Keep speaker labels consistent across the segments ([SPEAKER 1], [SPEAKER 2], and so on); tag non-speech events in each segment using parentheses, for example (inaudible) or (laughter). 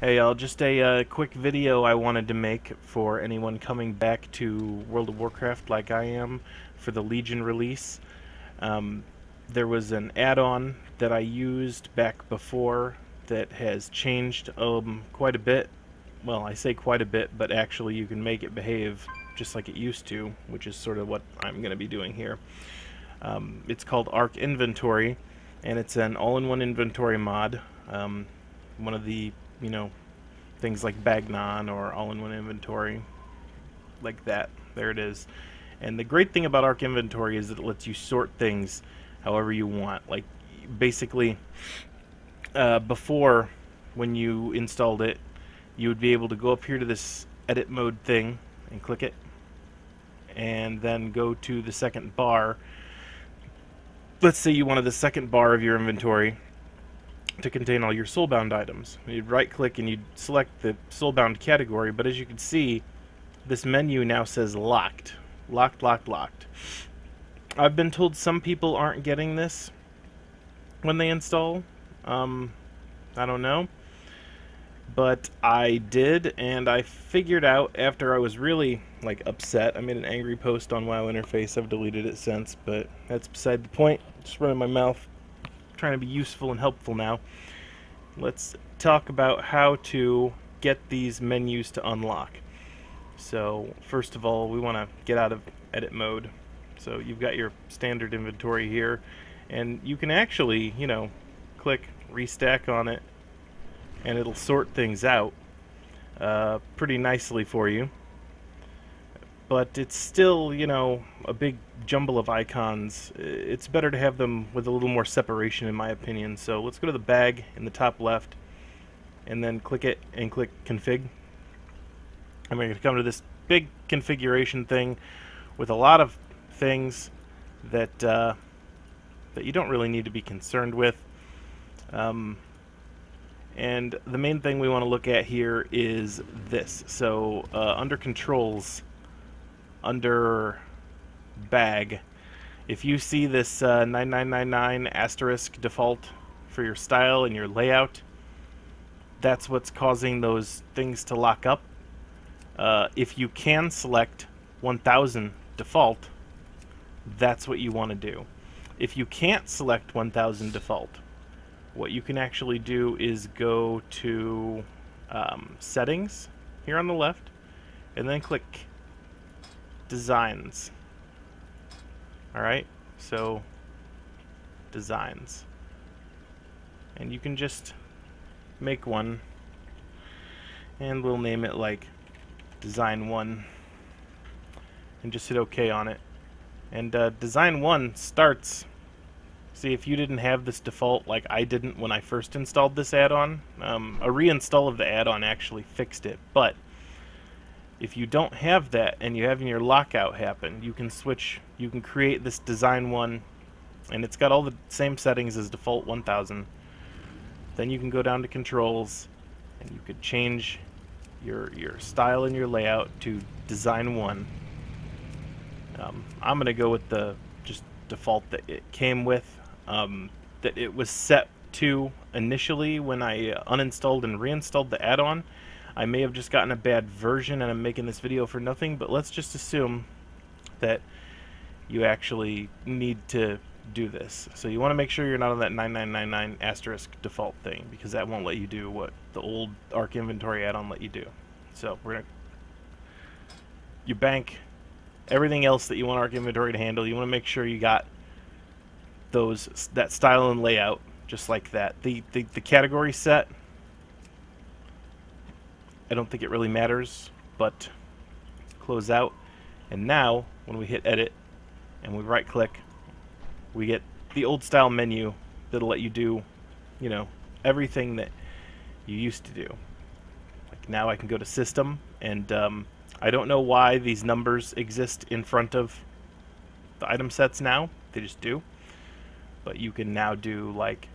[SPEAKER 1] Hey y'all, just a uh, quick video I wanted to make for anyone coming back to World of Warcraft like I am for the Legion release. Um, there was an add-on that I used back before that has changed um, quite a bit. Well, I say quite a bit, but actually you can make it behave just like it used to, which is sort of what I'm going to be doing here. Um, it's called ArkInventory, and it's an all-in-one inventory mod. Um, one of the you know, things like Bagnon or all-in-one inventory, like that. There it is. And the great thing about ArkInventory is that it lets you sort things however you want. Like, basically, uh, before, when you installed it, you would be able to go up here to this edit mode thing and click it, and then go to the second bar. Let's say you wanted the second bar of your inventory to contain all your soulbound items. You'd right click and you'd select the soulbound category, but as you can see, this menu now says locked. Locked, locked, locked. I've been told some people aren't getting this when they install. Um, I don't know. But I did, and I figured out after I was really like upset. I made an angry post on WoW Interface. I've deleted it since, but that's beside the point. Just running my mouth trying to be useful and helpful now. Let's talk about how to get these menus to unlock. So first of all, we want to get out of edit mode. So you've got your standard inventory here, and you can actually, you know, click restack on it, and it'll sort things out uh, pretty nicely for you but it's still, you know, a big jumble of icons. It's better to have them with a little more separation, in my opinion. So let's go to the bag in the top left, and then click it and click config. And we're going to come to this big configuration thing with a lot of things that uh, that you don't really need to be concerned with. Um, and the main thing we want to look at here is this. So uh, under controls, under bag, if you see this uh, 9999 asterisk default for your style and your layout, that's what's causing those things to lock up. Uh, if you can select 1000 default, that's what you want to do. If you can't select 1000 default, what you can actually do is go to um, settings here on the left and then click designs. Alright, so designs. And you can just make one and we'll name it like design 1 and just hit OK on it. And uh, design 1 starts See, if you didn't have this default like I didn't when I first installed this add-on, um, a reinstall of the add-on actually fixed it, but if you don't have that and you're having your lockout happen, you can switch, you can create this design one, and it's got all the same settings as default 1000. Then you can go down to controls, and you could change your your style and your layout to design one. Um, I'm gonna go with the just default that it came with, um, that it was set to initially when I uh, uninstalled and reinstalled the add-on. I may have just gotten a bad version and I'm making this video for nothing, but let's just assume that you actually need to do this. So you want to make sure you're not on that 9999 asterisk default thing because that won't let you do what the old ArkInventory add-on let you do. So we're gonna you bank everything else that you want ArkInventory to handle. You want to make sure you got those that style and layout just like that. The the, the category set I don't think it really matters, but close out. And now, when we hit edit and we right click, we get the old style menu that'll let you do, you know, everything that you used to do. Like now I can go to system and um, I don't know why these numbers exist in front of the item sets now. They just do. But you can now do like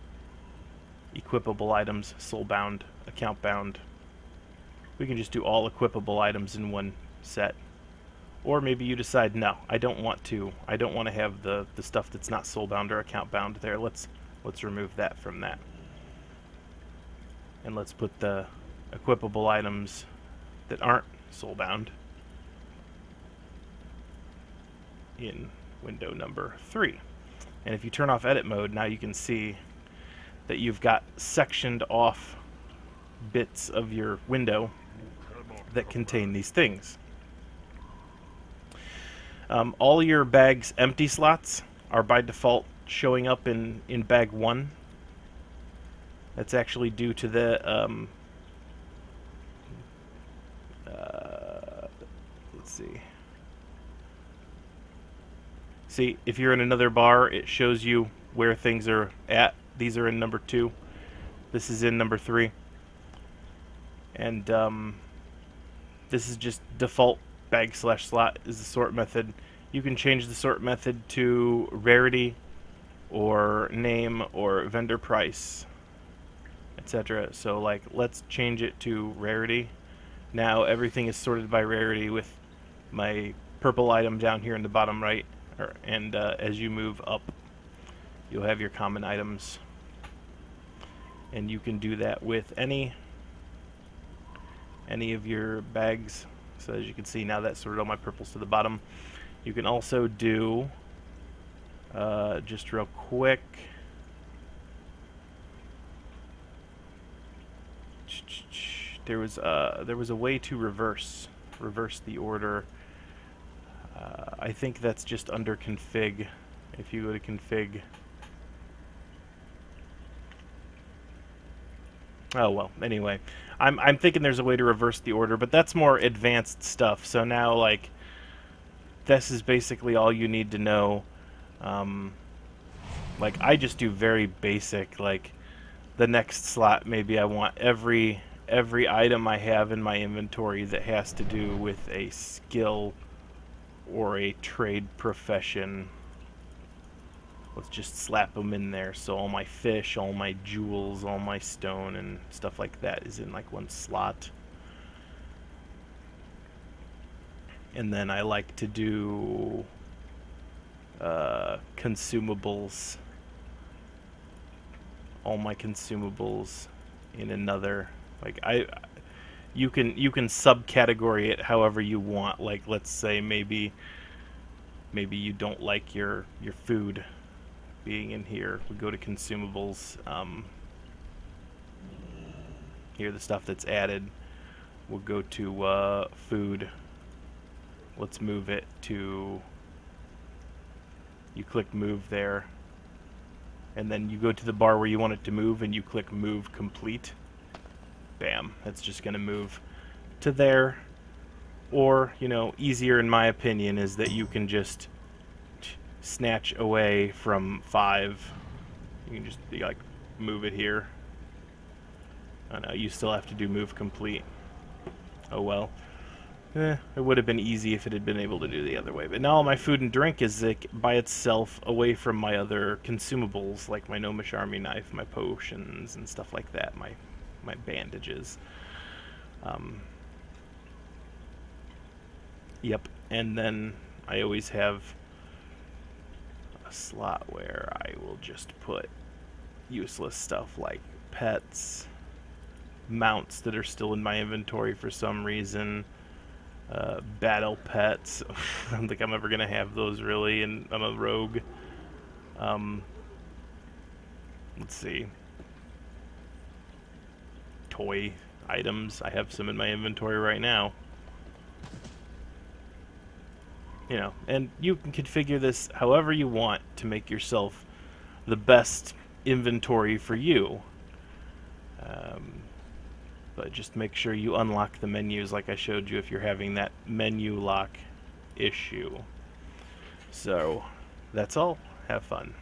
[SPEAKER 1] equipable items, soul bound, account bound, we can just do all equipable items in one set. Or maybe you decide, no, I don't want to. I don't want to have the, the stuff that's not soulbound or account bound there. Let's let's remove that from that. And let's put the equipable items that aren't soulbound in window number three. And if you turn off edit mode, now you can see that you've got sectioned off bits of your window that contain these things. Um, all your bag's empty slots are by default showing up in, in bag 1. That's actually due to the... Um, uh, let's see. See, if you're in another bar, it shows you where things are at. These are in number 2. This is in number 3. And um, this is just default bag slash slot is the sort method. You can change the sort method to rarity or name or vendor price, etc. So like let's change it to rarity. Now everything is sorted by rarity with my purple item down here in the bottom right and uh, as you move up you'll have your common items and you can do that with any any of your bags. So as you can see now that sorted all my purples to the bottom. You can also do uh, just real quick. There was uh, there was a way to reverse reverse the order. Uh, I think that's just under config. If you go to config Oh well, anyway. I'm I'm thinking there's a way to reverse the order, but that's more advanced stuff. So now like this is basically all you need to know. Um, like I just do very basic like the next slot maybe I want every every item I have in my inventory that has to do with a skill or a trade profession let's just slap them in there so all my fish all my jewels all my stone and stuff like that is in like one slot. And then I like to do uh, consumables. All my consumables in another like I you can you can subcategory it however you want. Like let's say maybe maybe you don't like your your food being in here. We go to consumables. Um, here, the stuff that's added. We'll go to uh, food. Let's move it to. You click move there. And then you go to the bar where you want it to move and you click move complete. Bam. That's just going to move to there. Or, you know, easier in my opinion is that you can just snatch away from five. You can just you like move it here. I know you still have to do move complete. Oh well. Eh, it would have been easy if it had been able to do the other way. But now all my food and drink is like, by itself away from my other consumables, like my Gnomish army knife, my potions, and stuff like that, my my bandages. Um, yep, and then I always have slot where I will just put useless stuff like pets, mounts that are still in my inventory for some reason, uh, battle pets. (laughs) I don't think I'm ever going to have those really, and I'm a rogue. Um, let's see. Toy items. I have some in my inventory right now you know, and you can configure this however you want to make yourself the best inventory for you. Um, but just make sure you unlock the menus like I showed you if you're having that menu lock issue. So, that's all. Have fun.